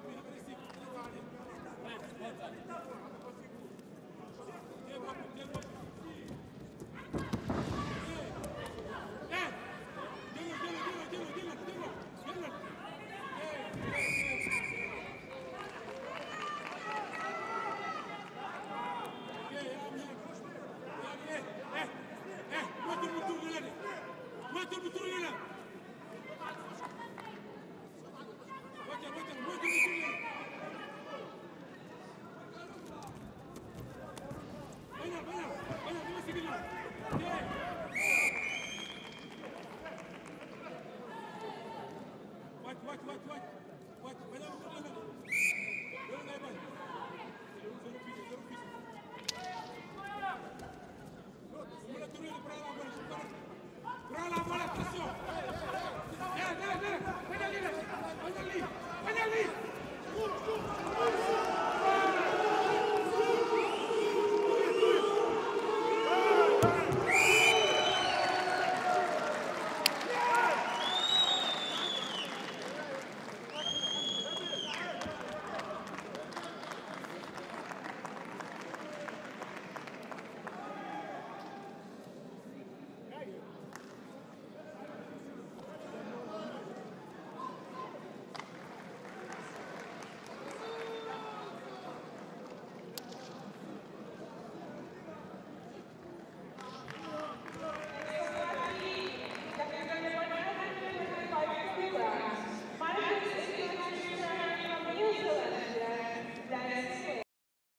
Thank you. Wàcc wàcc wàcc wàcc